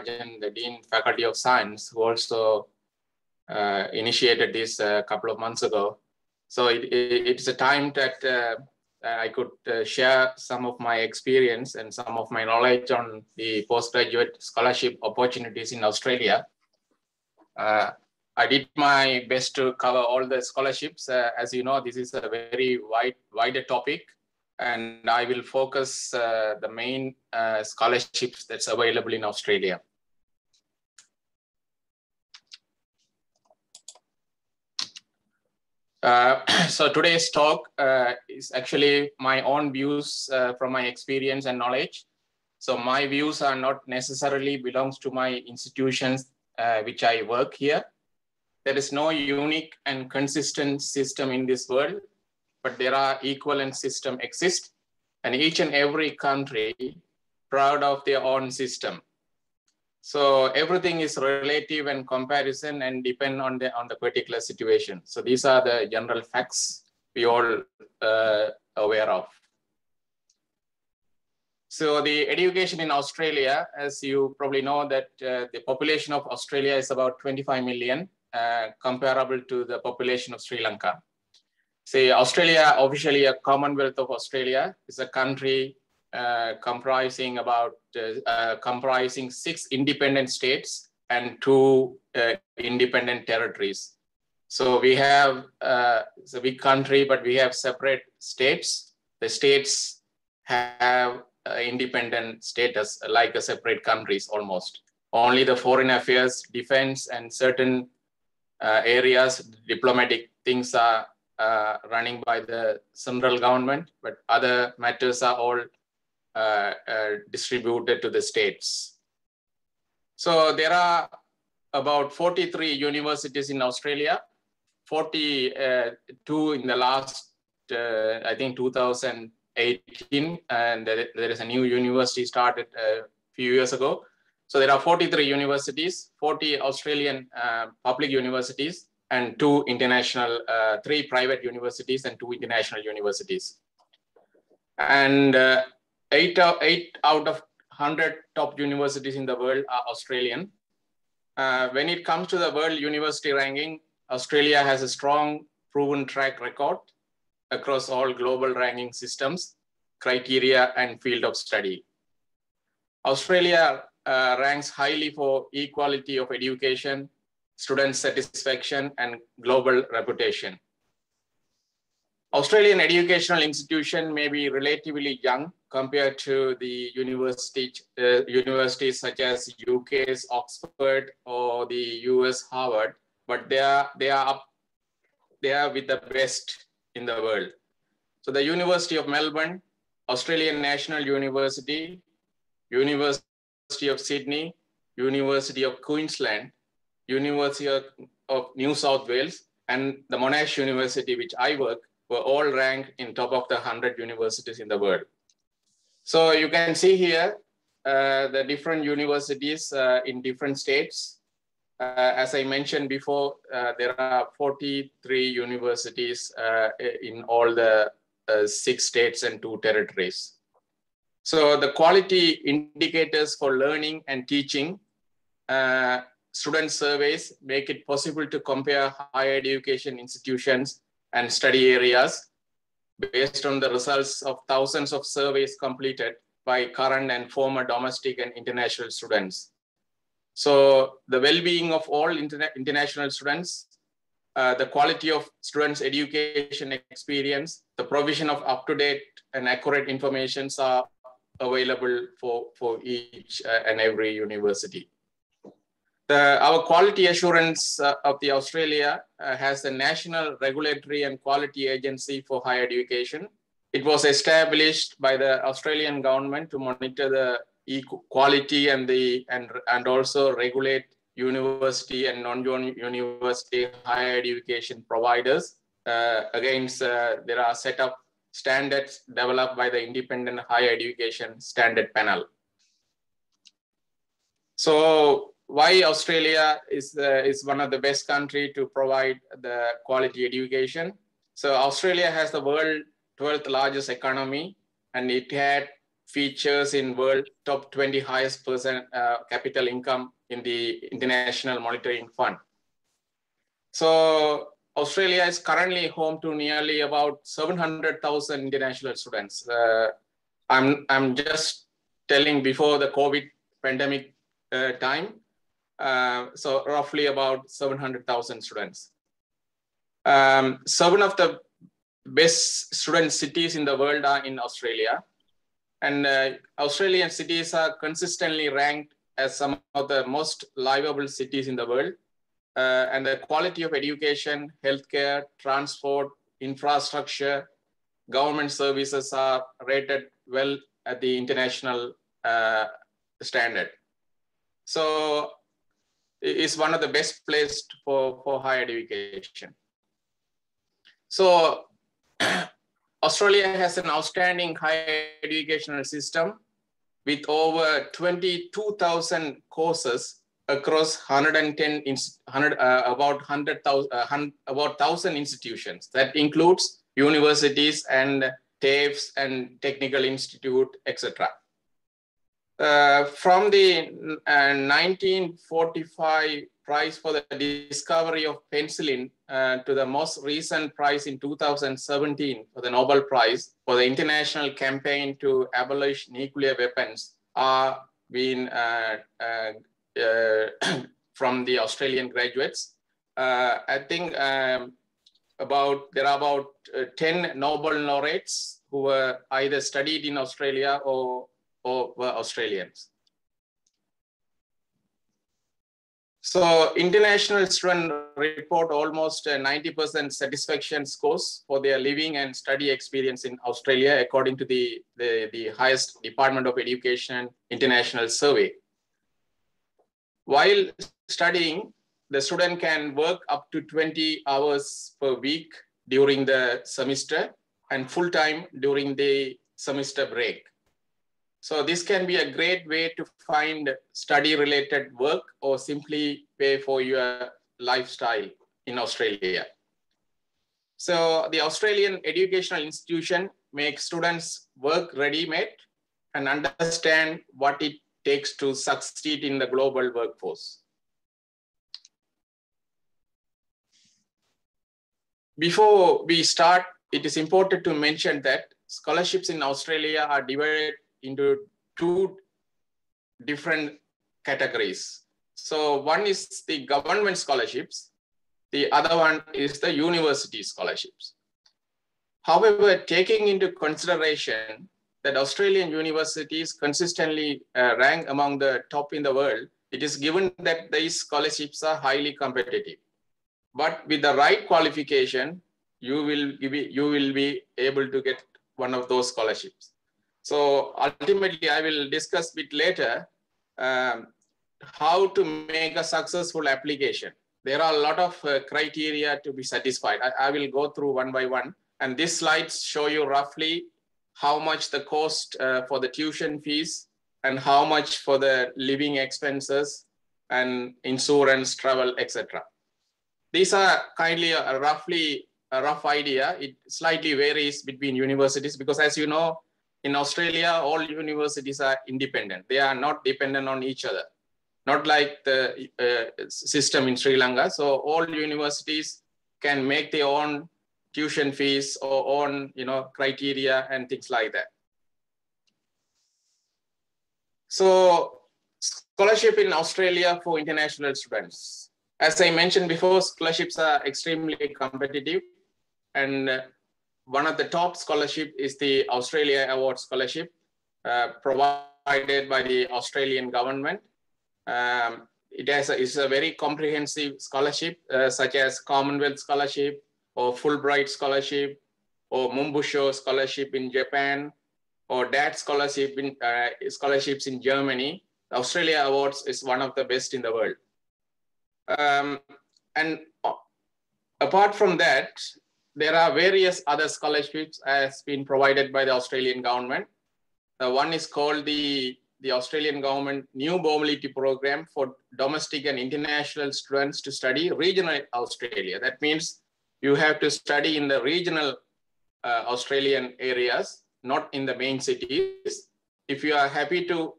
Nagarajan, the Dean Faculty of Science, who also uh, initiated this a uh, couple of months ago. So it, it, it's a time that uh, I could uh, share some of my experience and some of my knowledge on the postgraduate scholarship opportunities in Australia. I did my best to cover all the scholarships. As you know, this is a very wide, wider topic, and I will focus uh, the main uh, scholarships that's available in Australia. Uh, so today's talk uh, is actually my own views uh, from my experience and knowledge. So my views are not necessarily belongs to my institutions uh, which I work here. There is no unique and consistent system in this world, but there are equivalent system exist and each and every country proud of their own system. So everything is relative and comparison and depend on the on the particular situation. So these are the general facts we all uh, aware of. So the education in Australia, as you probably know that uh, the population of Australia is about 25 million, uh, comparable to the population of Sri Lanka. See, Australia, officially a Commonwealth of Australia, is a country uh, comprising about uh, uh, comprising six independent states and two uh, independent territories. So we have it's a big country, but we have separate states. The states have independent status, like a separate countries almost. Only the foreign affairs, defense, and certain areas, diplomatic things are uh, running by the central government, but other matters are all uh, uh, distributed to the states. So there are about 43 universities in Australia, 42 uh, in the last, I think 2018, and there is a new university started a few years ago. So there are 43 universities, 40 Australian uh, public universities, and two international, uh, three private universities and two international universities. And uh, eight, eight out of 100 top universities in the world are Australian. Uh, when it comes to the world university ranking, Australia has a strong proven track record across all global ranking systems, criteria, and field of study. Australia uh, ranks highly for equality of education, student satisfaction, and global reputation. Australian educational institution may be relatively young compared to the university, uh, universities such as UK's Oxford or the US Harvard, but they are, they are up, they are with the best in the world. So the University of Melbourne, Australian National University, University of Sydney, University of Queensland, University of, New South Wales, and the Monash University, which I work, were all ranked in top of the 100 universities in the world. So you can see here uh, the different universities uh, in different states. Uh, as I mentioned before, uh, there are 43 universities uh, in all the uh, six states and two territories. So the quality indicators for learning and teaching, student surveys make it possible to compare higher education institutions and study areas based on the results of thousands of surveys completed by current and former domestic and international students. So the well-being of all interna international students, uh, the quality of students' education experience, the provision of up-to-date and accurate information are available for, for each uh, and every university. The, our quality assurance uh, of the Australia uh, has the National Regulatory and Quality Agency for Higher Education. It was established by the Australian government to monitor the quality and the and, and also regulate university and non-university higher education providers uh, against uh, there are set up standards developed by the independent higher education standard panel so why Australia is, uh, is one of the best country to provide the quality education. So Australia has the world 12th largest economy and it had features in world top 20 highest percent uh, capital income in the International Monitoring Fund. So Australia is currently home to nearly about 700,000 international students. Uh, I'm, I'm just telling before the COVID pandemic uh, time. Uh, so roughly about 700,000 students. Um, seven of the best student cities in the world are in Australia. And uh, Australian cities are consistently ranked as some of the most livable cities in the world uh, and the quality of education, healthcare, transport, infrastructure, government services are rated well at the international uh, standard. So it's one of the best places for, for higher education. So Australia has an outstanding higher educational system with over 22,000 courses across 110 100, uh, about 100,000 uh, about 1000 institutions that includes universities and TAFEs and technical institute etc uh, from the 1945 uh, prize for the discovery of penicillin uh, to the most recent prize in 2017 for the Nobel Prize for the international campaign to abolish nuclear weapons are being uh, uh, from the Australian graduates. I think um, about there are about uh, 10 Nobel laureates who were either studied in Australia or, or were Australians. So international student report almost uh, 90% satisfaction scores for their living and study experience in Australia, according to the, the, the highest Department of Education International Survey. While studying, the student can work up to 20 hours per week during the semester and full time during the semester break. So this can be a great way to find study related work or simply pay for your lifestyle in Australia. So the Australian educational institution makes students work ready-made and understand what it takes to succeed in the global workforce. Before we start, it is important to mention that scholarships in Australia are divided into two different categories. So one is the government scholarships. The other one is the university scholarships. However, taking into consideration that Australian universities consistently uh, rank among the top in the world, it is given that these scholarships are highly competitive. But with the right qualification, you will, be, you will be able to get one of those scholarships. So ultimately, I will discuss bit later um, how to make a successful application. There are a lot of uh, criteria to be satisfied. I, I will go through one by one. And these slides show you roughly how much the cost uh, for the tuition fees and how much for the living expenses and insurance, travel, etc. These are kindly a, a roughly a rough idea. It slightly varies between universities because as you know, in Australia, all universities are independent. They are not dependent on each other, not like the uh, system in Sri Lanka. So all universities can make their own tuition fees or own you know, criteria and things like that. So scholarship in Australia for international students. As I mentioned before, scholarships are extremely competitive and one of the top scholarship is the Australia Award Scholarship uh, provided by the Australian government. Um, it has a, it's a very comprehensive scholarship uh, such as Commonwealth Scholarship, or Fulbright Scholarship or Monbusho Scholarship in Japan or DAAD Scholarship in, uh, scholarships in Germany. Australia Awards is one of the best in the world. Um, and uh, apart from that, there are various other scholarships as been provided by the Australian government. Uh, one is called the, the Australian government New Mobility Program for domestic and international students to study regional Australia. That means you have to study in the regional uh, Australian areas, not in the main cities. if you are happy to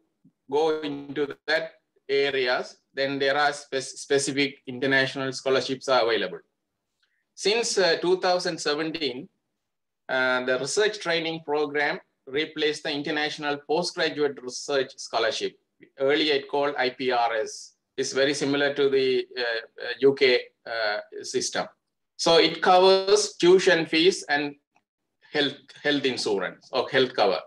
go into that areas, then there are spe specific international scholarships are available. Since uh, 2017, uh, the research training program replaced the International Postgraduate Research Scholarship. Earlier it called IPRS. It's very similar to the uh, UK uh, uh, system. So it covers tuition fees and health, health insurance or health cover.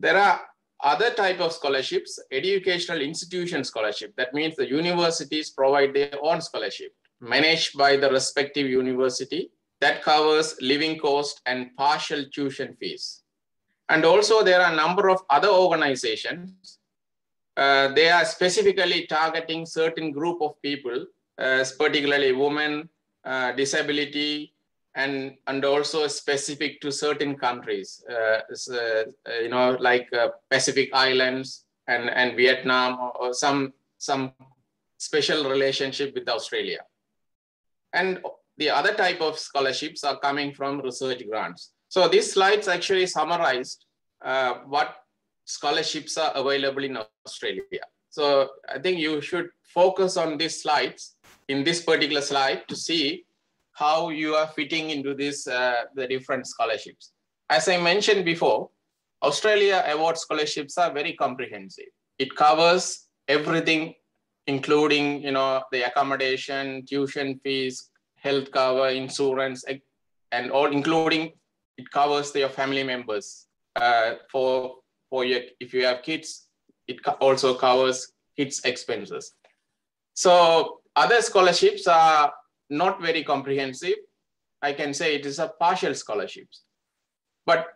There are other type of scholarships, educational institution scholarship. That means the universities provide their own scholarship managed by the respective university that covers living cost and partial tuition fees. And also there are a number of other organizations. Uh, they are specifically targeting certain group of people, uh, particularly women, uh, disability, and, and also specific to certain countries, uh, uh, you know, like uh, Pacific Islands and, and Vietnam or, or some, some special relationship with Australia. And the other type of scholarships are coming from research grants. So these slides actually summarized uh, what scholarships are available in Australia. So I think you should focus on these slides in this particular slide to see how you are fitting into this, uh, the different scholarships. As I mentioned before, Australia award scholarships are very comprehensive. It covers everything, including you know the accommodation, tuition fees, health cover, insurance, and all, including it covers your family members. Uh, for for your if you have kids, it also covers kids' expenses. So other scholarships are not very comprehensive. I can say it is a partial scholarships. But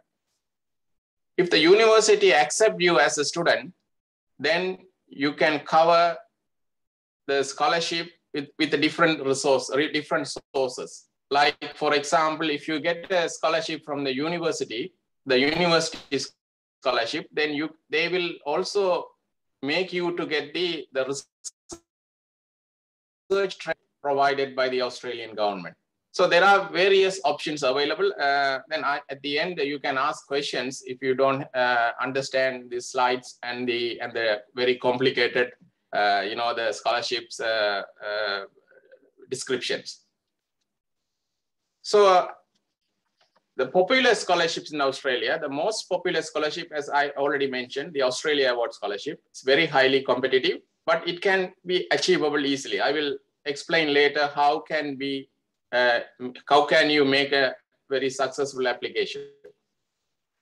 if the university accept you as a student, then you can cover the scholarship with, with a different resource, different sources. Like for example, if you get a scholarship from the university, the university scholarship, then you they will also make you to get the, the research provided by the Australian government. So there are various options available. Uh, then I, at the end, you can ask questions if you don't uh, understand the slides and the and the very complicated, you know, the scholarships uh, uh, descriptions. So uh, the popular scholarships in Australia, the most popular scholarship, as I already mentioned, the Australia Award Scholarship, it's very highly competitive, but it can be achievable easily. I will explain later how can be uh, how can you make a very successful application.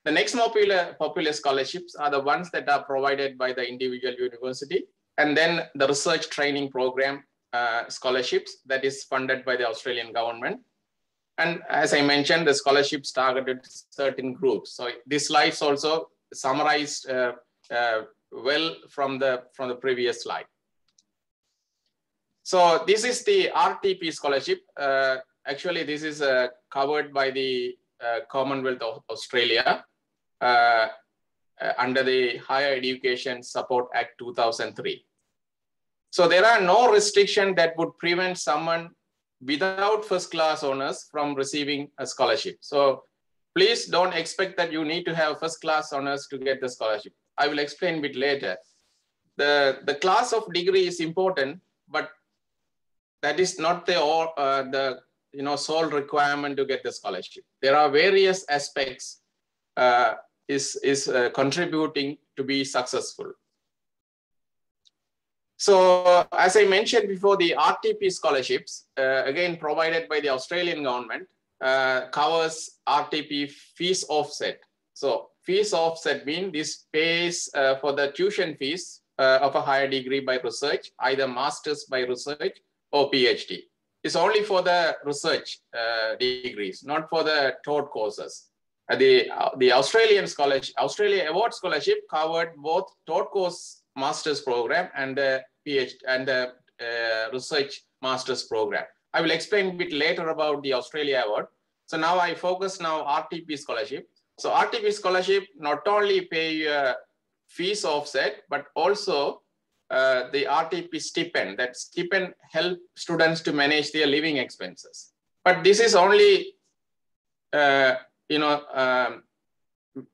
The next popular, popular scholarships are the ones that are provided by the individual university. And then the research training program uh, scholarships that is funded by the Australian government. And as I mentioned, the scholarships targeted certain groups. So this slides also summarized uh, uh, well from the, from the previous slide. So this is the RTP scholarship. Uh, actually, this is uh, covered by the uh, Commonwealth of Australia uh, under the Higher Education Support Act 2003. So there are no restrictions that would prevent someone without first class honors from receiving a scholarship. So please don't expect that you need to have first class honors to get the scholarship. I will explain a bit later. The, the class of degree is important, but that is not the all uh, the you know sole requirement to get the scholarship. There are various aspects uh, is is uh, contributing to be successful. So as I mentioned before, the RTP scholarships, uh, again provided by the Australian government, uh, covers RTP fees offset. So fees offset mean this pays uh, for the tuition fees of a higher degree by research, either master's by research or PhD. It's only for the research uh, degrees, not for the taught courses. Uh, the, uh, the Australian scholarship, Australia Award Scholarship covered both taught course master's program and the PhD and the uh, research master's program. I will explain a bit later about the Australia Award. So now I focus now RTP scholarship. So RTP scholarship not only pay uh, fees offset, but also uh, the RTP stipend. That stipend help students to manage their living expenses. But this is only, uh, you know, um,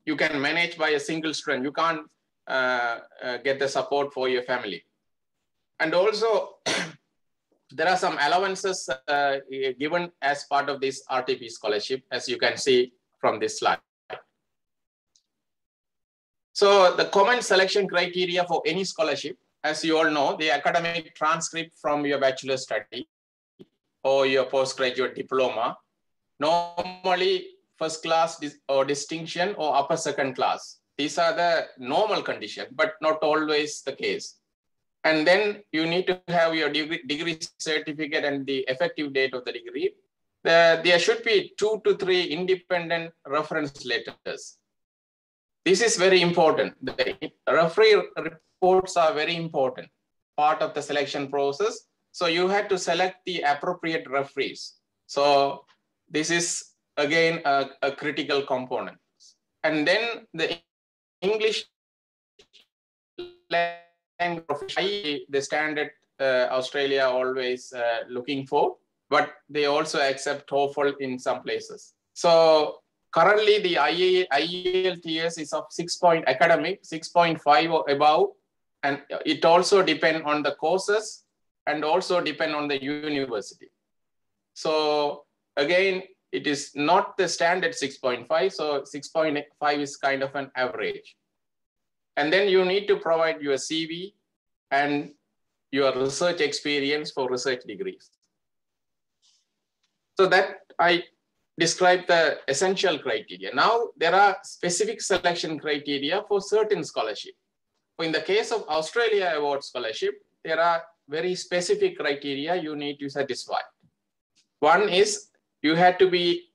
you can manage by a single strand. You can't uh, uh, get the support for your family. And also, there are some allowances uh, given as part of this RTP scholarship, as you can see from this slide. So the common selection criteria for any scholarship, as you all know, the academic transcript from your bachelor study or your postgraduate diploma, normally first class or distinction or upper second class. These are the normal condition, but not always the case. And then you need to have your degree, degree certificate and the effective date of the degree. The, there should be two to three independent reference letters. This is very important. The referee reports are very important, part of the selection process. So you had to select the appropriate referees. So this is again a, a critical component. And then the English language, the standard uh, Australia always uh, looking for, but they also accept TOEFL in some places. So currently the IELTS is of six point academic, 6.5 or above, and it also depend on the courses and also depend on the university. So again, it is not the standard 6.5, so 6.5 is kind of an average. And then you need to provide your CV and your research experience for research degrees. So that I described the essential criteria. Now there are specific selection criteria for certain scholarship. In the case of Australia Award Scholarship, there are very specific criteria you need to satisfy. One is you had to be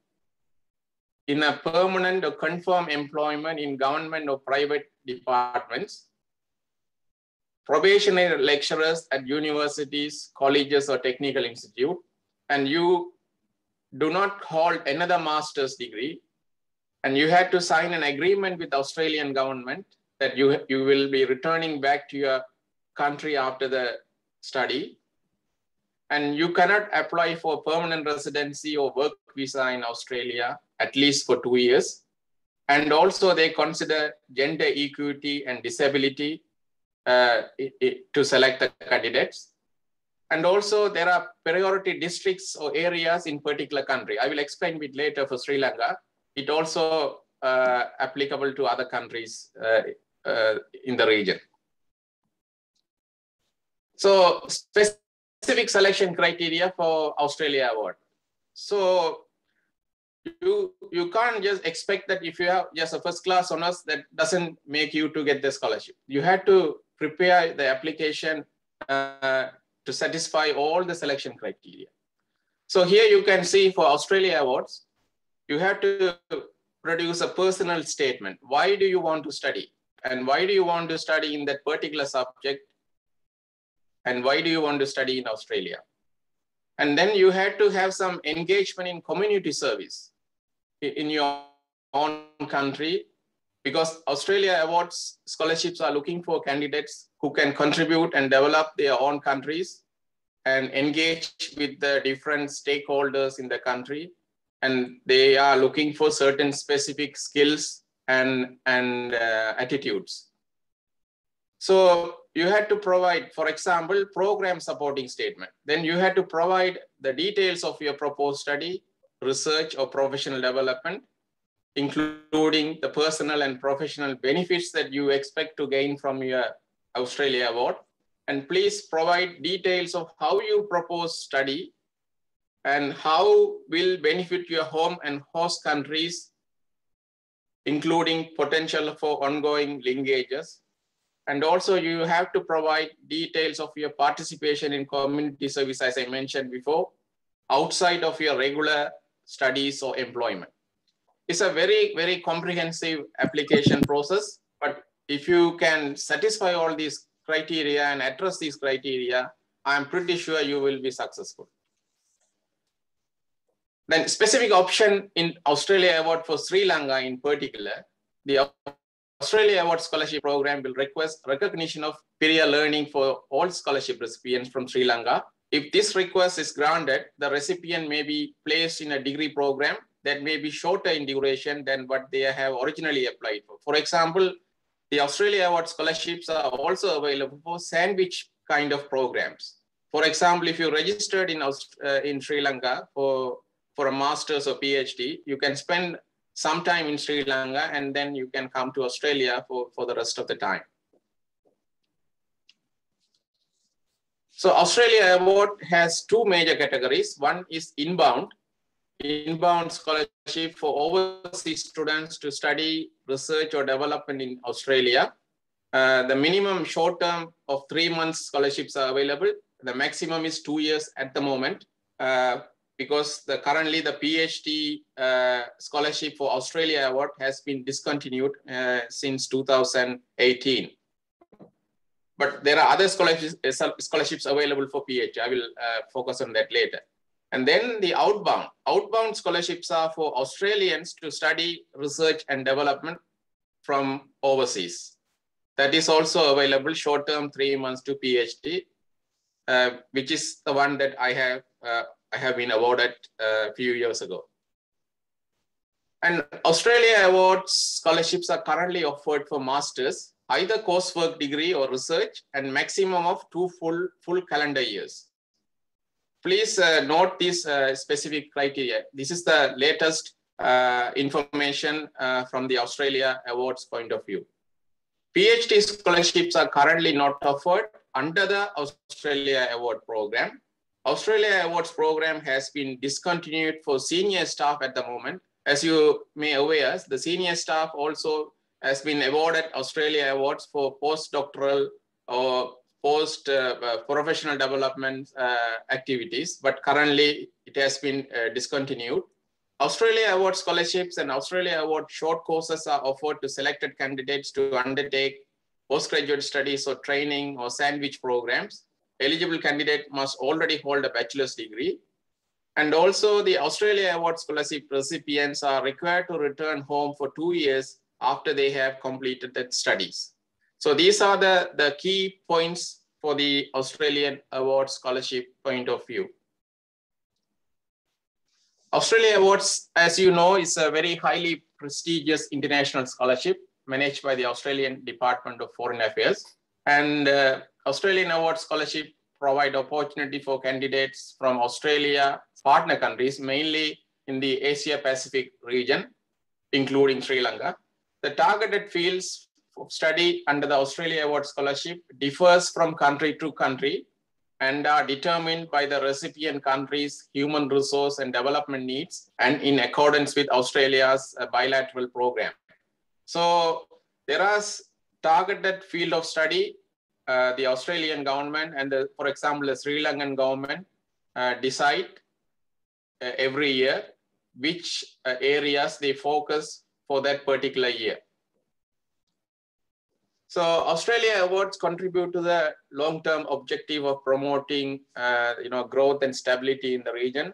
in a permanent or confirmed employment in government or private departments, probationary lecturers at universities, colleges, or technical institute, and you do not hold another master's degree, and you had to sign an agreement with the Australian government that you, you will be returning back to your country after the study, and you cannot apply for permanent residency or work visa in Australia at least for two years. And also they consider gender equity and disability uh, to select the candidates. And also there are priority districts or areas in particular country. I will explain a bit later for Sri Lanka. It also uh, applicable to other countries uh, uh in the region. So specific specific selection criteria for Australia Award. So you you can't just expect that if you have just a first class honors that doesn't make you to get the scholarship. You had to prepare the application uh, to satisfy all the selection criteria. So here you can see for Australia Awards, you have to produce a personal statement. Why do you want to study? And why do you want to study in that particular subject? And why do you want to study in Australia? And then you had to have some engagement in community service in your own country because Australia Awards scholarships are looking for candidates who can contribute and develop their own countries and engage with the different stakeholders in the country. And they are looking for certain specific skills and, and uh, attitudes. So you had to provide, for example, program supporting statement. Then you had to provide the details of your proposed study, research or professional development, including the personal and professional benefits that you expect to gain from your Australia award. And please provide details of how you propose study and how will benefit your home and host countries, including potential for ongoing linkages and also you have to provide details of your participation in community service, as I mentioned before, outside of your regular studies or employment. It's a very, very comprehensive application process, but if you can satisfy all these criteria and address these criteria, I'm pretty sure you will be successful. Then specific option in Australia Award for Sri Lanka in particular, the Australia Award Scholarship Program will request recognition of prior learning for all scholarship recipients from Sri Lanka. If this request is granted, the recipient may be placed in a degree program that may be shorter in duration than what they have originally applied for. For example, the Australia Award scholarships are also available for sandwich kind of programs. For example, if you registered in, uh, in Sri Lanka for, for a master's or PhD, you can spend some time in Sri Lanka and then you can come to Australia for, for the rest of the time. So Australia Award has two major categories. One is inbound, inbound scholarship for overseas students to study research or development in Australia. Uh, the minimum short term of three months scholarships are available. The maximum is two years at the moment uh, because the, currently the PhD uh, scholarship for Australia Award has been discontinued uh, since 2018. But there are other scholarships, uh, scholarships available for PhD. I will uh, focus on that later. And then the outbound. Outbound scholarships are for Australians to study research and development from overseas. That is also available short-term, three months to PhD, uh, which is the one that I have uh, I have been awarded uh, a few years ago. And Australia Awards scholarships are currently offered for masters, either coursework degree or research, and maximum of two full, full calendar years. Please uh, note these uh, specific criteria. This is the latest uh, information uh, from the Australia Awards point of view. PhD scholarships are currently not offered under the Australia Award program. Australia Awards program has been discontinued for senior staff at the moment. As you may aware, the senior staff also has been awarded Australia Awards for postdoctoral or post uh, uh, professional development uh, activities, but currently it has been discontinued. Australia Award scholarships and Australia Award short courses are offered to selected candidates to undertake postgraduate studies or training or sandwich programs. Eligible candidate must already hold a bachelor's degree. And also the Australia Award scholarship recipients are required to return home for two years after they have completed their studies. So these are the, the key points for the Australian Award Scholarship point of view. Australia Awards, as you know, is a very highly prestigious international scholarship managed by the Australian Department of Foreign Affairs. And uh, Australian Award Scholarship provide opportunity for candidates from Australia, partner countries, mainly in the Asia Pacific region, including Sri Lanka. The targeted fields of study under the Australia Award Scholarship differs from country to country and are determined by the recipient country's human resource and development needs and in accordance with Australia's uh, bilateral program. So there are targeted field of study. Uh, the Australian government and the, for example, the Sri Lankan government uh, decide uh, every year which uh, areas they focus for that particular year. So Australia Awards contribute to the long-term objective of promoting, uh, you know, growth and stability in the region,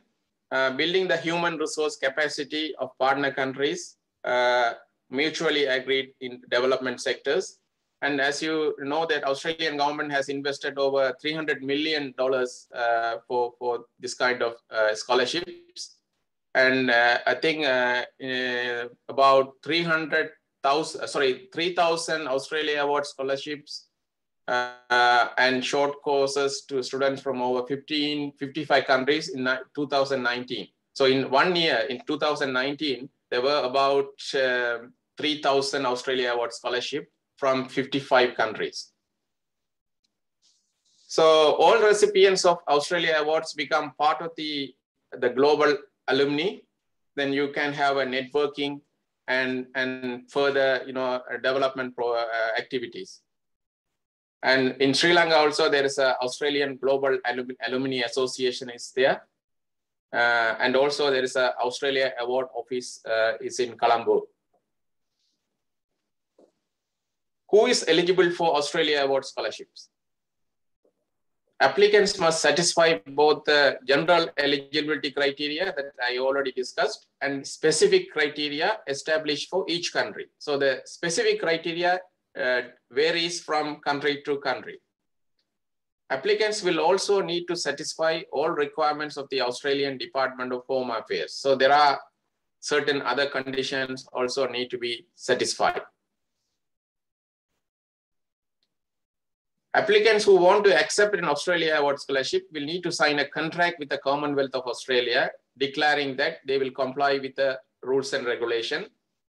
building the human resource capacity of partner countries, mutually agreed in development sectors. And as you know that Australian government has invested over $300 million uh, for, for this kind of uh, scholarships. And uh, I think about 300 thousand, uh, sorry, 3,000 Australia Award scholarships uh, and short courses to students from over 15, 55 countries in 2019. So in one year, in 2019, there were about uh, 3,000 Australia Award scholarship from 55 countries. So all recipients of Australia Awards become part of the, the global alumni. Then you can have a networking and, and further, you know, development pro, uh, activities. And in Sri Lanka also, there is a Australian Global Alumni Association is there. Uh, and also there is a Australia Award Office uh, is in Colombo. Who is eligible for Australia Award scholarships? Applicants must satisfy both the general eligibility criteria that I already discussed and specific criteria established for each country. So the specific criteria uh, varies from country to country. Applicants will also need to satisfy all requirements of the Australian Department of Home Affairs. So there are certain other conditions also need to be satisfied. Applicants who want to accept an Australia Award Scholarship will need to sign a contract with the Commonwealth of Australia declaring that they will comply with the rules and regulation.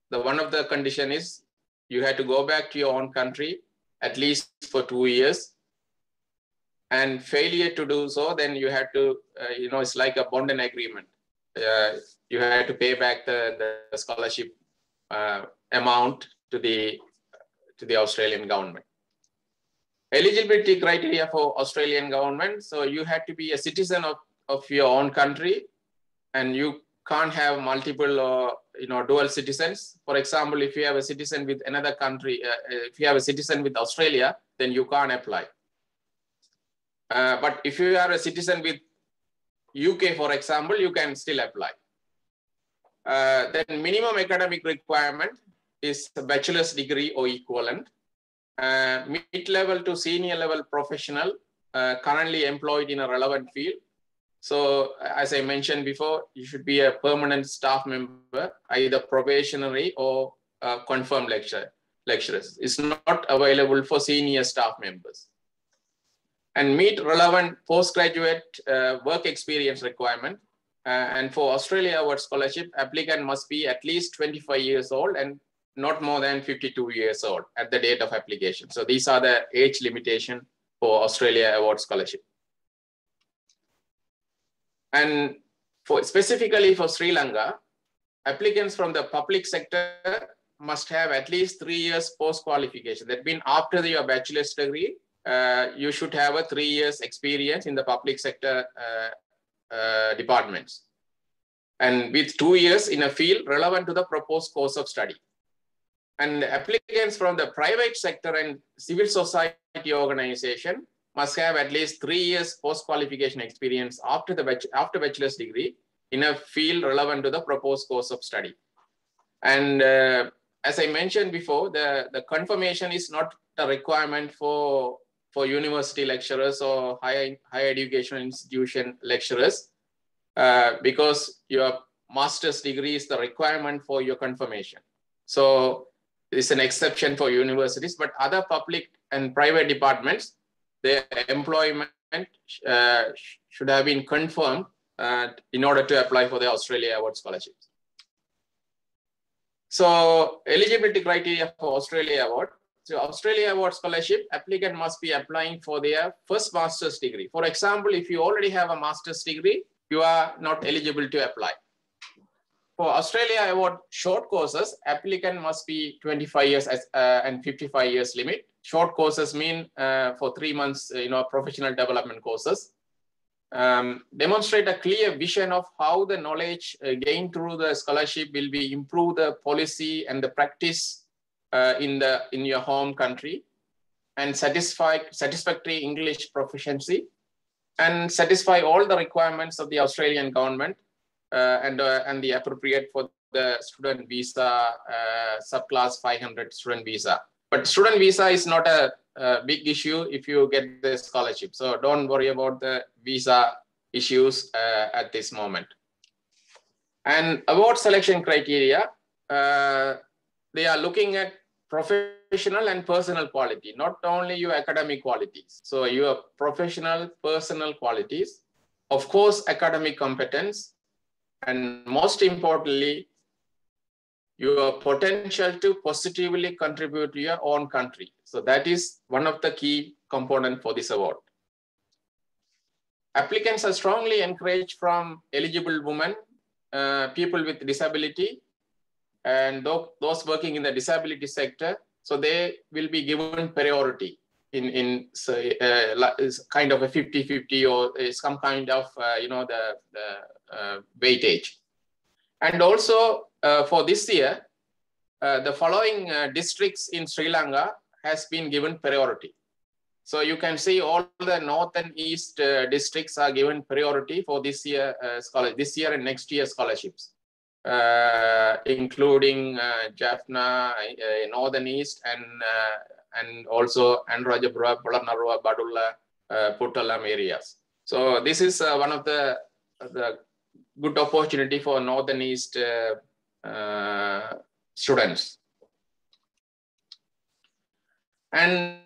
The one of the condition is you have to go back to your own country at least for two years and failure to do so, then you have to, uh, you know, it's like a bond and agreement. Uh, you have to pay back the, the scholarship uh, amount to the, to the Australian government eligibility criteria for Australian government. So you have to be a citizen of, of your own country and you can't have multiple or you know dual citizens. For example, if you have a citizen with another country, uh, uh if you have a citizen with Australia, then you can't apply. Uh, but if you are a citizen with UK, for example, you can still apply. Uh, then minimum academic requirement is a bachelor's degree or equivalent uh, mid-level to senior level professional uh, currently employed in a relevant field. So as I mentioned before, you should be a permanent staff member, either probationary or uh, confirmed lecturer, lecturers. It's not available for senior staff members. And meet relevant postgraduate uh, work experience requirement. Uh, and for Australia Award Scholarship, applicant must be at least 25 years old and not more than 52 years old at the date of application. So these are the age limitation for Australia Award Scholarship. And for specifically for Sri Lanka, applicants from the public sector must have at least three years post-qualification. That means after your bachelor's degree, uh, you should have a three years experience in the public sector uh, uh, departments. And with two years in a field relevant to the proposed course of study. And applicants from the private sector and civil society organization must have at least three years post-qualification experience after the after bachelor's degree in a field relevant to the proposed course of study. And uh, as I mentioned before, the, the confirmation is not a requirement for, for university lecturers or higher, higher education institution lecturers uh, because your master's degree is the requirement for your confirmation. So is an exception for universities, but other public and private departments, their employment uh, should have been confirmed uh, in order to apply for the Australia Award scholarships. So eligibility criteria for Australia Award. So Australia Award scholarship applicant must be applying for their first master's degree. For example, if you already have a master's degree, you are not eligible to apply. For Australia Award short courses, applicant must be 25 years as, uh, and 55 years limit. Short courses mean uh, for three months, uh, you know, professional development courses. Um, demonstrate a clear vision of how the knowledge uh, gained through the scholarship will be improve the policy and the practice uh, in the in your home country, and satisfy satisfactory English proficiency, and satisfy all the requirements of the Australian government and, uh, and the appropriate for the student visa uh, subclass 500 student visa. But student visa is not a, a big issue if you get the scholarship. So don't worry about the visa issues at this moment. And award selection criteria, uh, they are looking at professional and personal quality, not only your academic qualities. So your professional, personal qualities, of course, academic competence, and most importantly, your potential to positively contribute to your own country. So that is one of the key component for this award. Applicants are strongly encouraged from eligible women, uh, people with disability, and those working in the disability sector. So they will be given priority in, in say, uh, kind of a 50-50 or some kind of, uh, you know, the, the weightage. And also uh, for this year, uh, the following districts in Sri Lanka has been given priority. So you can see all the north and east uh, districts are given priority for this year uh, this year and next year scholarships, uh, including Jaffna, northern east, and and also Anuradhapura, Polonnaruwa, Badulla, Puttalam areas. So this is one of the the good opportunity for Northern East uh, uh, students. And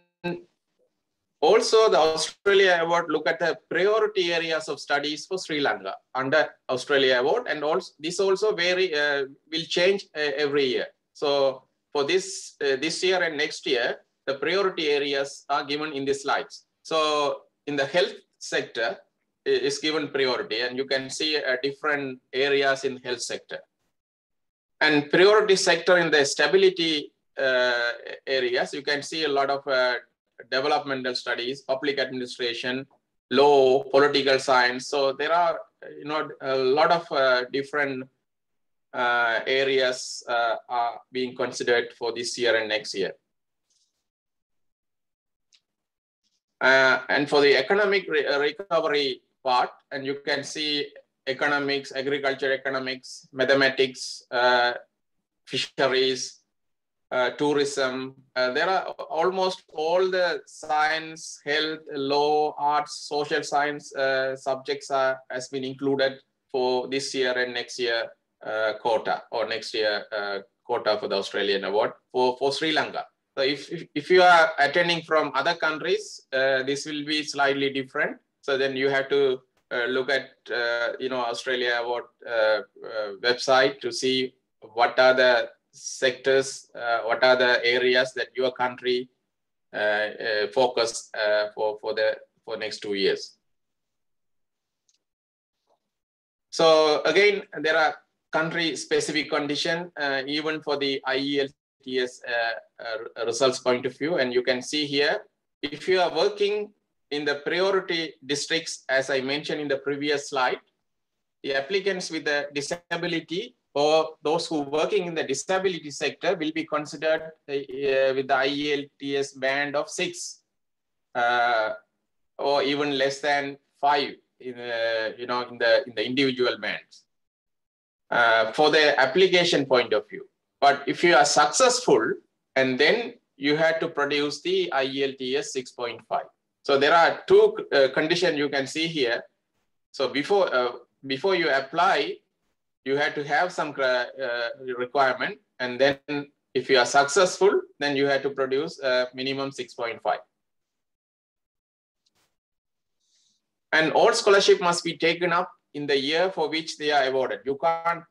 also the Australia Award look at the priority areas of studies for Sri Lanka under Australia Award and also this also very uh, will change every year. So for this this year and next year, the priority areas are given in the slides. So in the health sector is given priority and you can see uh, different areas in health sector. And priority sector in the stability uh, areas, you can see a lot of uh, developmental studies, public administration, law, political science. So there are, you know, a lot of uh, different uh, areas uh, are being considered for this year and next year. Uh, and for the economic re recovery part, and you can see economics, agriculture economics, mathematics, fisheries, uh, tourism. Uh, there are almost all the science, health, law, arts, social science uh, subjects are has been included for this year and next year uh, quota or next year uh, quota for the Australian award for, for Sri Lanka. So if, if, if you are attending from other countries, uh, this will be slightly different. So then you have to uh, look at, uh, you know, Australia award uh, website to see what are the sectors, uh, what are the areas that your country uh, uh, focus for, for the for next two years. So again, there are country specific condition even for the IELTS results point of view. And you can see here, if you are working in the priority districts, as I mentioned in the previous slide, the applicants with a disability or those who working in the disability sector will be considered uh, with the IELTS band of six uh, or even less than five in, uh, you know, in the, in the individual bands uh, for the application point of view. But if you are successful and then you had to produce the IELTS 6.5. So there are two uh, conditions you can see here. So before, uh, before you apply, you had to have some uh, requirement. And then if you are successful, then you had to produce a minimum 6.5. And all scholarship must be taken up in the year for which they are awarded. You can't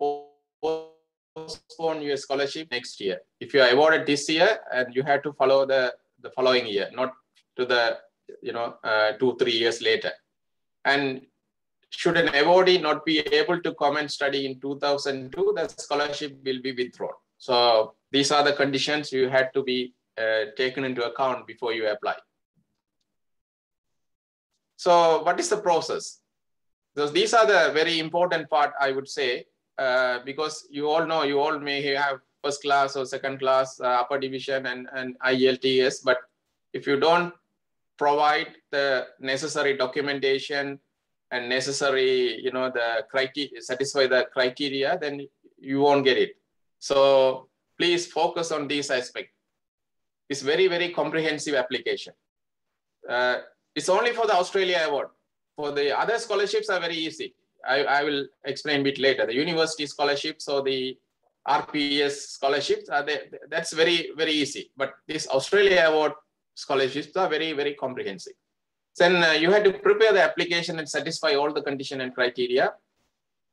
postpone your scholarship next year. If you are awarded this year, and you have to follow the, the following year, not to the, you know, uh, two, three years later. And should an awardee not be able to come and study in 2002, the scholarship will be withdrawn. So these are the conditions you had to be uh, taken into account before you apply. So what is the process? So these are the very important part, I would say, uh, because you all know, you all may have first class or second class, uh, upper division and, and IELTS, but if you don't provide the necessary documentation, and necessary, you know, the criteria, satisfy the criteria, then you won't get it. So please focus on this aspect. It's very, very comprehensive application. Uh, it's only for the Australia Award. For the other scholarships are very easy. I, I will explain a bit later. The university scholarships or the RPS scholarships, are they, that's very, very easy. But this Australia Award scholarships are very, very comprehensive. Then uh, you had to prepare the application and satisfy all the condition and criteria.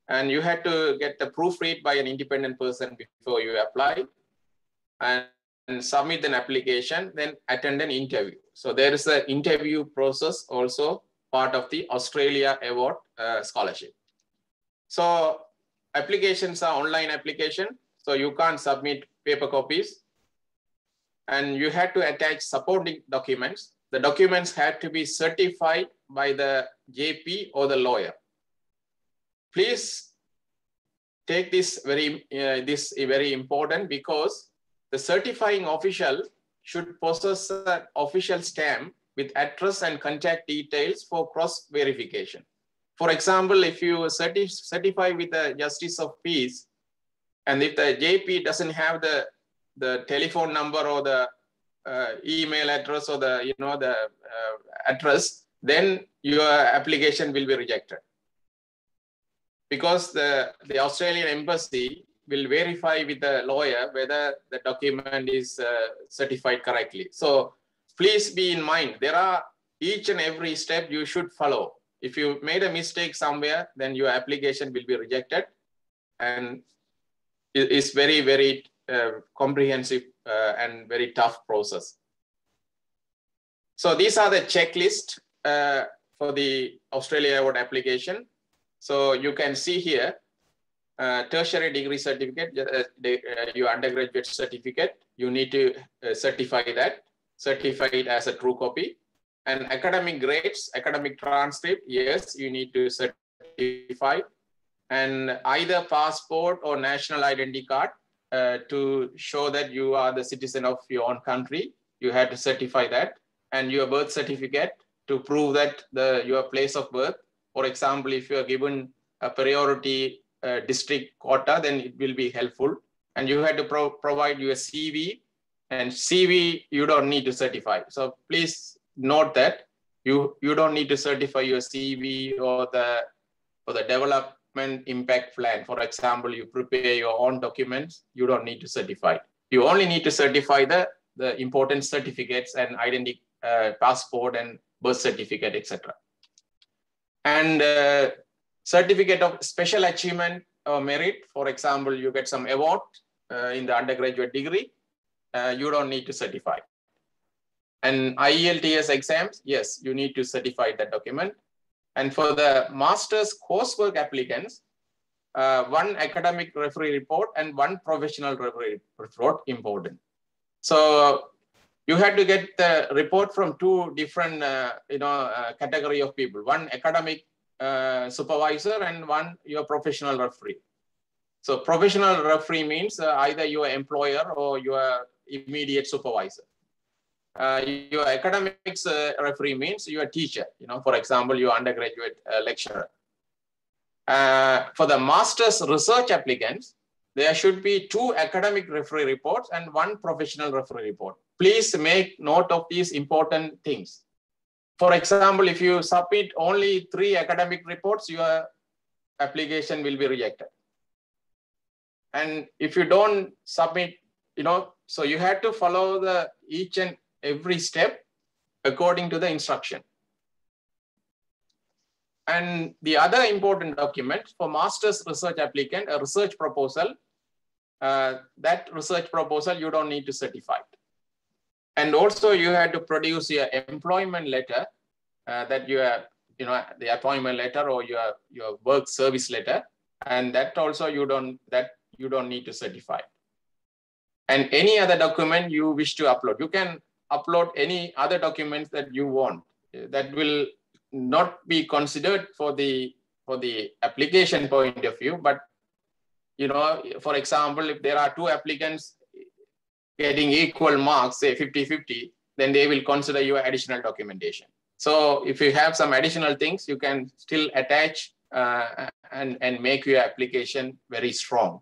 And you had to get the proofread by an independent person before you apply and, and submit an application, then attend an interview. So there is an interview process also part of the Australia Award uh, scholarship. So applications are online application. So you can't submit paper copies and you had to attach supporting documents the documents had to be certified by the JP or the lawyer. Please take this very, uh, this very important because the certifying official should possess an official stamp with address and contact details for cross verification. For example, if you certi certify with the Justice of Peace, and if the JP doesn't have the, the telephone number or the uh, email address or the you know the uh, address, then your application will be rejected because the the Australian embassy will verify with the lawyer whether the document is uh, certified correctly. So please be in mind, there are each and every step you should follow. If you made a mistake somewhere, then your application will be rejected. And it's very, very comprehensive uh, and very tough process. So these are the checklist uh, for the Australia Award application. So you can see here, uh, tertiary degree certificate, uh, uh, your undergraduate certificate, you need to certify that, certify it as a true copy. And academic grades, academic transcript, yes, you need to certify. And either passport or national identity card uh, to show that you are the citizen of your own country. You had to certify that. And your birth certificate to prove that the your place of birth. For example, if you are given a priority uh, district quota, then it will be helpful. And you had to pro provide your CV and CV you don't need to certify. So please note that you, you don't need to certify your CV or the, for the impact plan. For example, you prepare your own documents, you don't need to certify. You only need to certify the, the important certificates and identity uh, passport and birth certificate, etc. And uh, certificate of special achievement or merit, for example, you get some award uh, in the undergraduate degree, uh, you don't need to certify. And IELTS exams, yes, you need to certify that document. And for the master's coursework applicants, uh, one academic referee report and one professional referee report important. So you had to get the report from two different, uh, you know, uh, category of people. One academic uh, supervisor and one your professional referee. So professional referee means uh, either your employer or your immediate supervisor. Uh, your academics uh, referee means your teacher, you know, for example, your undergraduate uh, lecturer. Uh, for the master's research applicants, there should be two academic referee reports and one professional referee report. Please make note of these important things. For example, if you submit only three academic reports, your application will be rejected. And if you don't submit, you know, so you have to follow the each and every step according to the instruction. And the other important document for master's research applicant, a research proposal, uh, that research proposal, you don't need to certify it. And also you had to produce your employment letter uh, that you have, you know, the appointment letter or your, your work service letter. And that also you don't, that you don't need to certify. And any other document you wish to upload, you can upload any other documents that you want that will not be considered for the for the application point of view. But you know for example if there are two applicants getting equal marks say 50 50 then they will consider your additional documentation. So if you have some additional things you can still attach uh, and and make your application very strong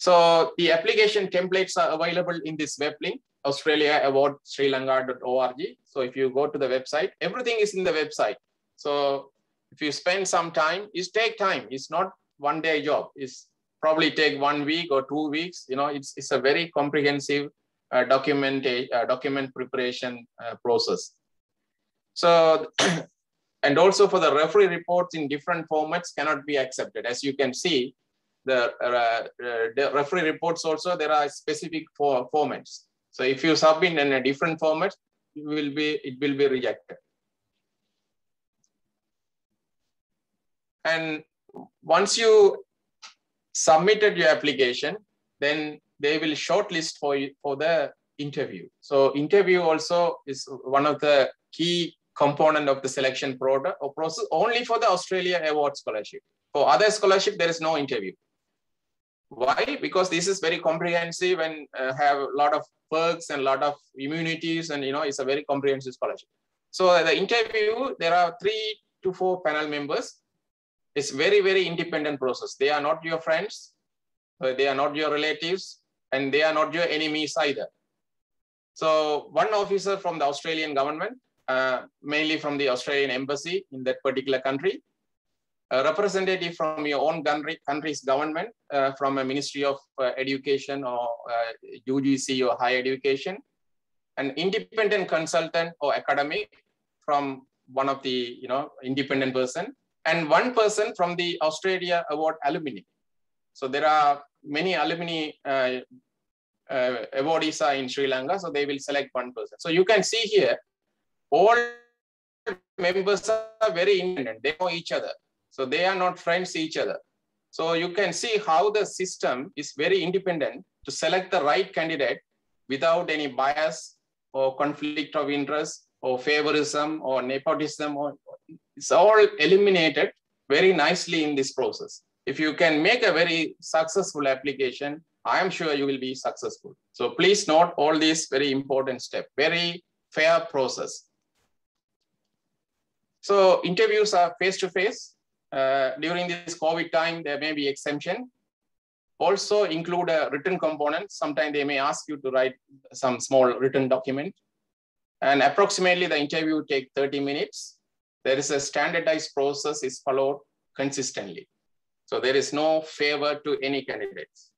so the application templates are available in this web link, australiaaward.srilanka.org. So if you go to the website, everything is in the website. So if you spend some time, it's take time. It's not one day job. It's probably take one week or two weeks. You know, it's, it's a very comprehensive uh, document, uh, document preparation uh, process. So, and also for the referee reports in different formats cannot be accepted. As you can see, the, uh, uh, referee reports also, there are specific for formats. So if you submit in a different format, it will be, it will be rejected. And once you submitted your application, then they will shortlist for you for the interview. So interview also is one of the key component of the selection process only for the Australia Award Scholarship. For other scholarship, there is no interview. Why? Because this is very comprehensive and uh, have a lot of perks and a lot of immunities and, you know, it's a very comprehensive scholarship. So the interview, there are three to four panel members. It's very, very independent process. They are not your friends. Uh, they are not your relatives and they are not your enemies either. So one officer from the Australian government, uh, mainly from the Australian embassy in that particular country, a representative from your own country, country's government, uh, from a Ministry of uh, Education or UGC uh, or higher education, an independent consultant or academic from one of the you know independent person, and one person from the Australia Award alumni. So there are many alumni uh, uh, awardees are in Sri Lanka, so they will select one person. So you can see here, all members are very independent. They know each other. So they are not friends each other. So you can see how the system is very independent to select the right candidate without any bias or conflict of interest or favorism or nepotism. Or, it's all eliminated very nicely in this process. If you can make a very successful application, I am sure you will be successful. So please note all these very important steps, very fair process. So interviews are face-to-face. -face. Uh, during this COVID time, there may be exemption. Also include a written component. Sometimes they may ask you to write some small written document. And approximately the interview take 30 minutes. There is a standardized process is followed consistently. So there is no favor to any candidates.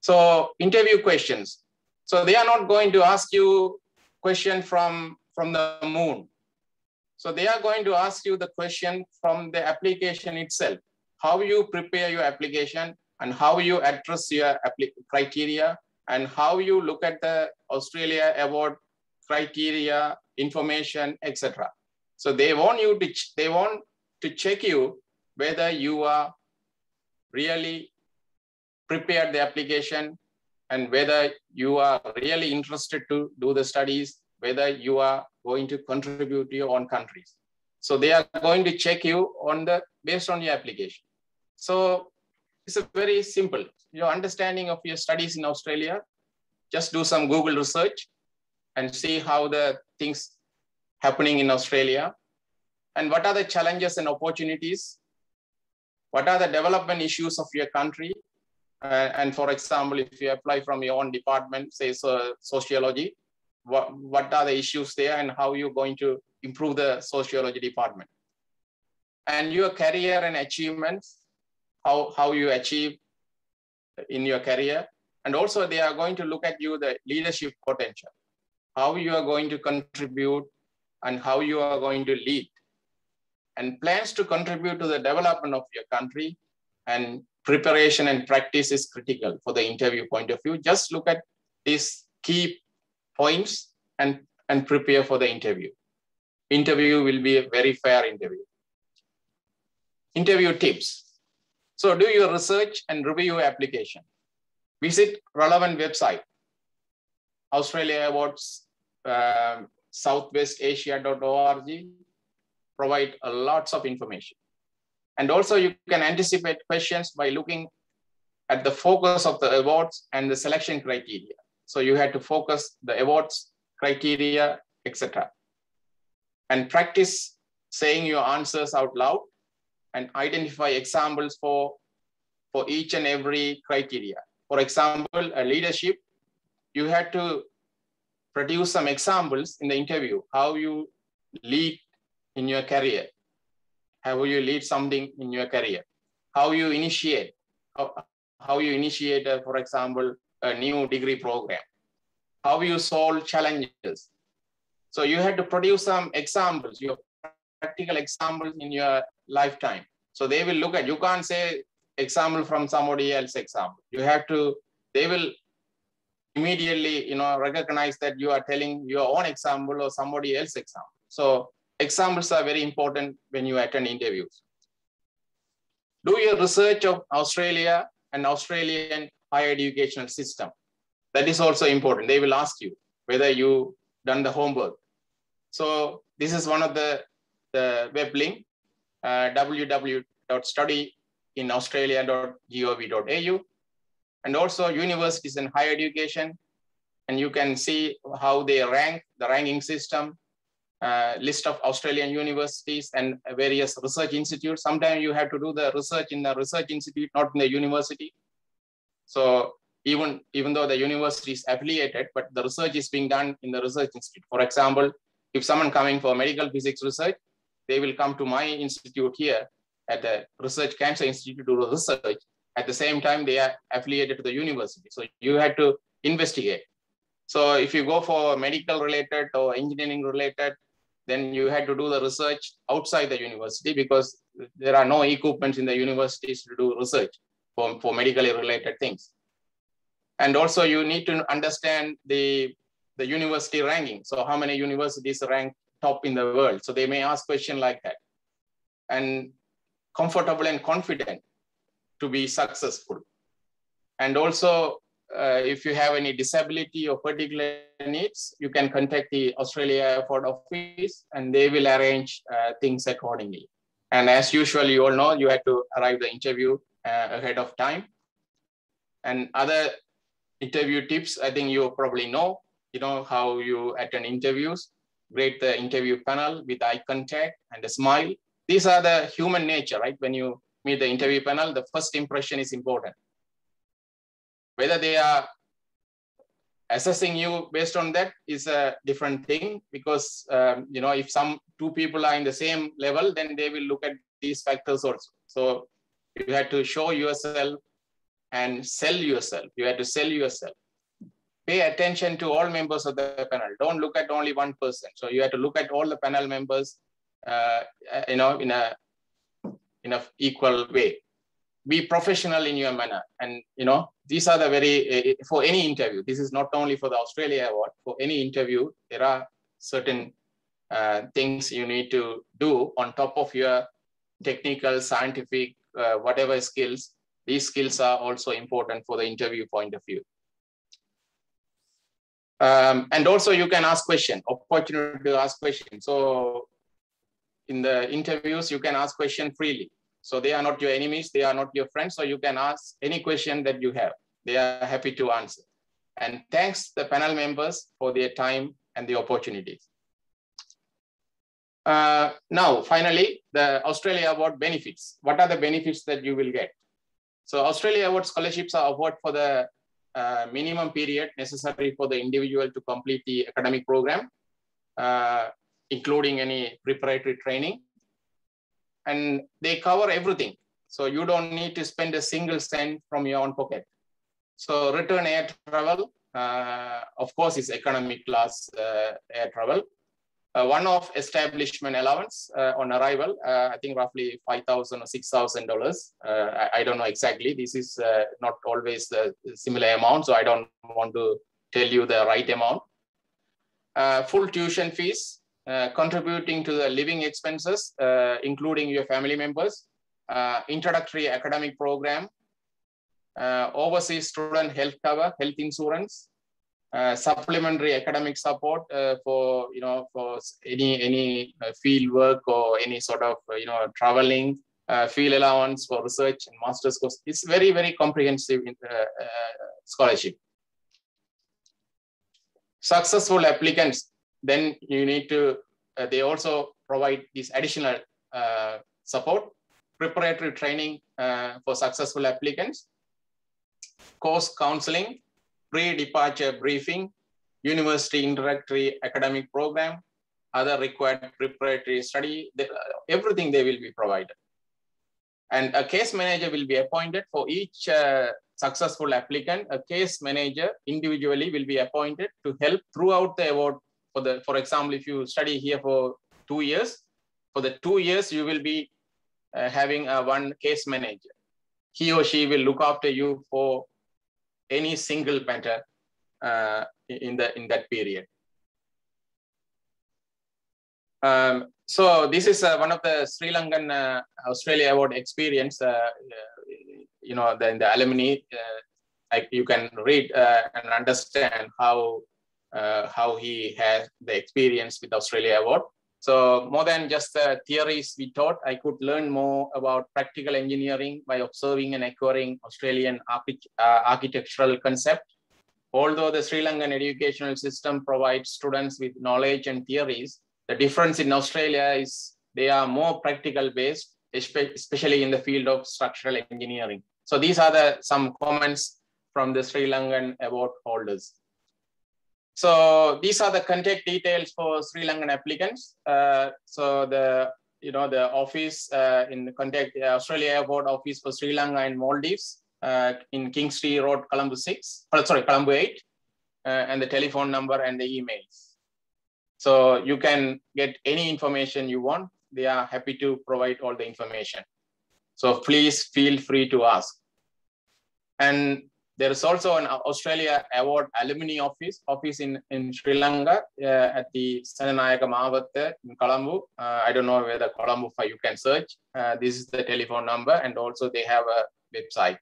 So interview questions. So they are not going to ask you question from, from the moon. So they are going to ask you the question from the application itself, how you prepare your application and how you address your criteria and how you look at the Australia award criteria, information, etc. So they want you to, they want to check you whether you are really prepared the application and whether you are really interested to do the studies whether you are going to contribute to your own countries. So they are going to check you on the based on your application. So it's a very simple. Your understanding of your studies in Australia, just do some Google research and see how the things happening in Australia and what are the challenges and opportunities what are the development issues of your country uh, and for example if you apply from your own department say so sociology what, what are the issues there and how you're going to improve the sociology department. And your career and achievements, how, how you achieve in your career. And also they are going to look at you, the leadership potential, how you are going to contribute and how you are going to lead. And plans to contribute to the development of your country and preparation and practice is critical for the interview point of view. Just look at these key points and, and prepare for the interview. Interview will be a very fair interview. Interview tips. So do your research and review your application. Visit relevant website, Australia Awards, uh, southwestasia.org, provide a lots of information. And also you can anticipate questions by looking at the focus of the awards and the selection criteria. So you had to focus the awards, criteria, etc. And practice saying your answers out loud and identify examples for, for each and every criteria. For example, a leadership, you had to produce some examples in the interview, how you lead in your career, how you lead something in your career, how you initiate, how, how you initiate, uh, for example, a new degree program, how you solve challenges. So you had to produce some examples, your practical examples in your lifetime. So they will look at, you can't say example from somebody else example. You have to, they will immediately, you know, recognize that you are telling your own example or somebody else example. So examples are very important when you attend interviews. Do your research of Australia and Australian higher educational system. That is also important. They will ask you whether you done the homework. So this is one of the, the web link, uh, www.studyinaustralia.gov.au and also universities and higher education. And you can see how they rank, the ranking system, uh, list of Australian universities and various research institutes. Sometimes you have to do the research in the research institute, not in the university. So even, even though the university is affiliated, but the research is being done in the research institute. For example, if someone coming for medical physics research, they will come to my institute here at the Research Cancer Institute to do research. At the same time, they are affiliated to the university. So you had to investigate. So if you go for medical related or engineering related, then you had to do the research outside the university because there are no equipments in the universities to do research for, for medically related things. And also you need to understand the, the university ranking. So how many universities rank top in the world? So they may ask question like that. And comfortable and confident to be successful. And also, uh, if you have any disability or particular needs, you can contact the Australia Award Office and they will arrange uh, things accordingly. And as usual, you all know you have to arrive the interview ahead of time. And other interview tips, I think you probably know, you know how you attend interviews, grade the interview panel with eye contact and a smile. These are the human nature, right? When you meet the interview panel, the first impression is important. Whether they are assessing you based on that is a different thing because um, you know if some two people are in the same level then they will look at these factors also so you had to show yourself and sell yourself. You had to sell yourself. Pay attention to all members of the panel. Don't look at only one person. So you had to look at all the panel members uh, you know in a in a equal way. Be professional in your manner. And you know these are the very uh, for any interview. This is not only for the australia award. For any interview there are certain uh, things you need to do on top of your technical scientific uh, whatever skills these skills are also important for the interview point of view um, and also you can ask question opportunity to ask question so in the interviews you can ask question freely so they are not your enemies, they are not your friends. So you can ask any question that you have. They are happy to answer. And thanks the panel members for their time and the opportunities. Uh, now, finally, the Australia Award benefits. What are the benefits that you will get? So Australia Award scholarships are awarded for the uh, minimum period necessary for the individual to complete the academic program, uh, including any preparatory training and they cover everything. So you don't need to spend a single cent from your own pocket. So return air travel, uh, of course, is economic class uh, air travel. Uh, one-off establishment allowance uh, on arrival, uh, I think roughly 5,000 or six thousand dollars. Uh, I, I, don't know exactly. This is not always the similar amount, so I don't want to tell you the right amount. full tuition fees uh, contributing to the living expenses, uh, including your family members, uh, introductory academic program, overseas student health cover, health insurance, uh, supplementary academic support uh, for you know for any any uh, field work or any sort of you know traveling field allowance for research and master's course. It's very very comprehensive scholarship. Successful applicants then you need to, uh, they also provide this additional uh, support, preparatory training uh, for successful applicants, course counseling, pre-departure briefing, university introductory academic program, other required preparatory study, they, everything they will be provided. And a case manager will be appointed for each uh, successful applicant. A case manager individually will be appointed to help throughout the award for the, for example, if you study here for two years, for the two years, you will be uh, having a one case manager. He or she will look after you for any single matter uh, in, the, in that period. Um, so this is uh, one of the Sri Lankan uh, Australia Award experience. Uh, uh, you know, the, the alumni, like you can read and understand how uh, how he has the experience with Australia Award. So more than just the theories we taught, I could learn more about practical engineering by observing and acquiring Australian uh, architectural concept. Although the Sri Lankan educational system provides students with knowledge and theories, the difference in Australia is they are more practical based, especially in the field of structural engineering. So these are the some comments from the Sri Lankan award holders. So these are the contact details for Sri Lankan applicants. Uh, so the you know, the office uh, in contact uh, Australia Award office for Sri Lanka and Maldives uh, in Kynsey Road, Colombo 6, oh, sorry, Colombo 8, uh, and the telephone number and the emails. So you can get any information you want. They are happy to provide all the information. So please feel free to ask. And there is also an Australia Award Alumni Office office in, in Sri Lanka uh, at the Senanayake Mawatha in Colombo. Uh, I don't know whether Colombo you can search. Uh, this is the telephone number and also they have a website.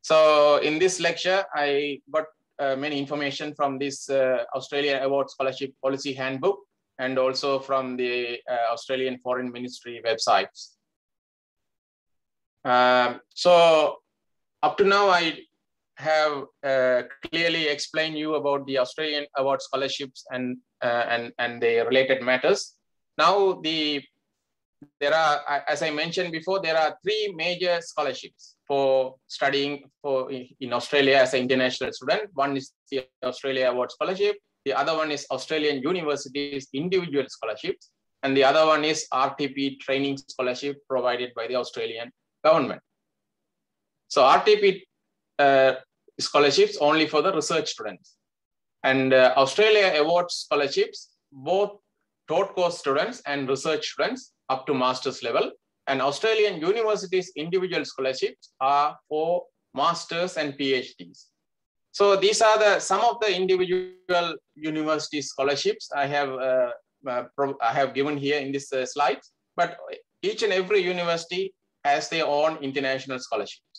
So in this lecture, I got uh, many information from this uh, Australia Award Scholarship Policy Handbook and also from the uh, Australian Foreign Ministry websites. Um, so up to now, I have uh, clearly explained you about the Australian award scholarships and uh, and and the related matters. Now the there are, as I mentioned before, there are three major scholarships for studying for in Australia as an international student. One is the Australia Award Scholarship. The other one is Australian Universities Individual Scholarships. And the other one is RTP Training Scholarship provided by the Australian government. So RTP scholarships only for the research students. And uh, Australia awards scholarships, both taught course students and research students up to master's level. And Australian universities individual scholarships are for masters and PhDs. So these are the some of the individual university scholarships I have uh, uh, I have given here in this uh, slide. But each and every university has their own international scholarships.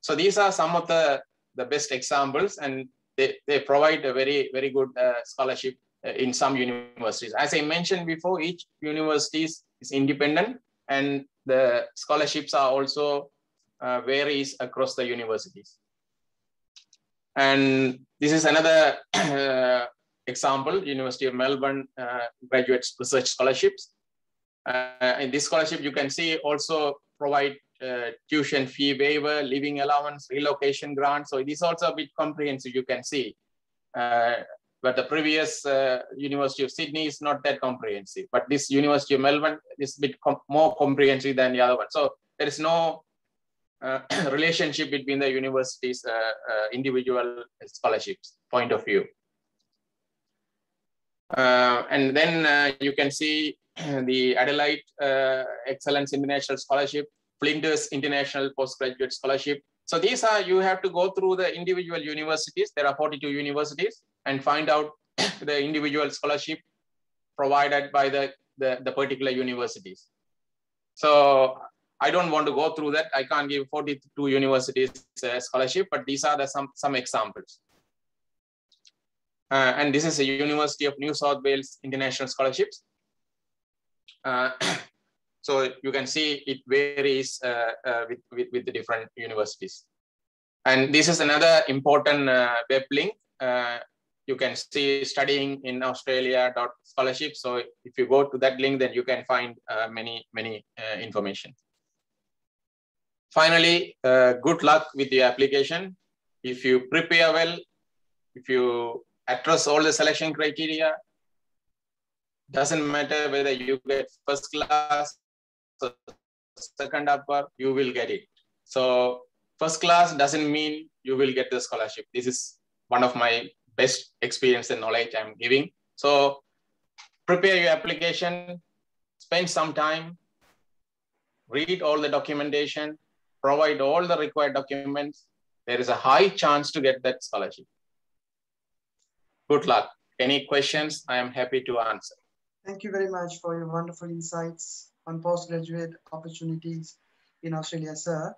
So these are some of the the best examples and they, they provide a very, very good uh, scholarship uh, in some universities. As I mentioned before, each university is, independent and the scholarships are also uh, varies across the universities. And this is another uh, example, University of Melbourne uh, Graduate Research Scholarships. Uh, in this scholarship, you can see also provide tuition fee waiver, living allowance, relocation grant. So it is also a bit comprehensive, you can see. Uh, but the previous uh, University of Sydney is not that comprehensive. But this University of Melbourne is a bit com more comprehensive than the other one. So there is no uh, relationship between the university's uh, uh, individual scholarships point of view. and then you can see the Adelaide Excellence International Scholarship Flinders International Postgraduate Scholarship. So these are, you have to go through the individual universities. There are 42 universities and find out the individual scholarship provided by the, the, the particular universities. So I don't want to go through that. I can't give 42 universities uh, scholarship, but these are the some, some examples. Uh, and this is a University of New South Wales International Scholarships. Uh, So you can see it varies uh, uh, with, with, with, the different universities. And this is another important uh, web link. you can see studying in Australia scholarship. So if you go to that link, then you can find many, many information. Finally, good luck with the application. If you prepare well, if you address all the selection criteria, doesn't matter whether you get first class second upper, you will get it. So first class doesn't mean you will get the scholarship. This is one of my best experience and knowledge I'm giving. So prepare your application, spend some time, read all the documentation, provide all the required documents. There is a high chance to get that scholarship. Good luck. Any questions, I am happy to answer. Thank you very much for your wonderful insights on postgraduate opportunities in Australia, sir.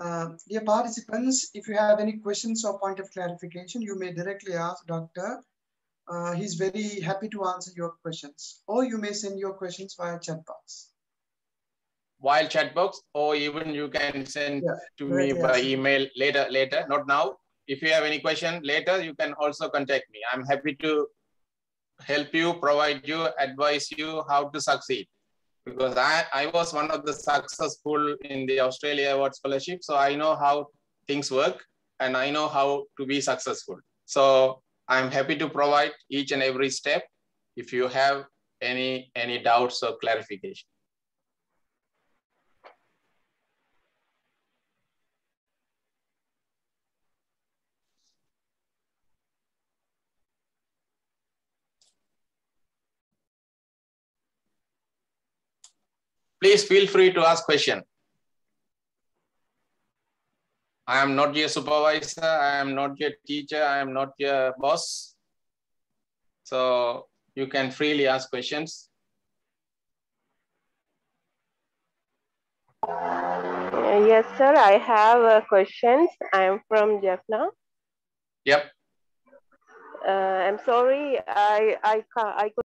Uh, dear participants, if you have any questions or point of clarification, you may directly ask Doctor. Uh, he's very happy to answer your questions. Or you may send your questions via chat box. While chat box, or even you can send yeah, to me by email later, later, not now. If you have any question later, you can also contact me. I'm happy to help you, provide you, advise you how to succeed because I, I was one of the successful in the Australia Award Scholarship. So I know how things work and I know how to be successful. So I'm happy to provide each and every step if you have any, any doubts or clarification. Please feel free to ask question. I am not your supervisor. I am not your teacher. I am not your boss. So you can freely ask questions. Uh, yes, sir. I have uh, questions. I am from Jaffna. Yep. Uh, I'm sorry. I I I could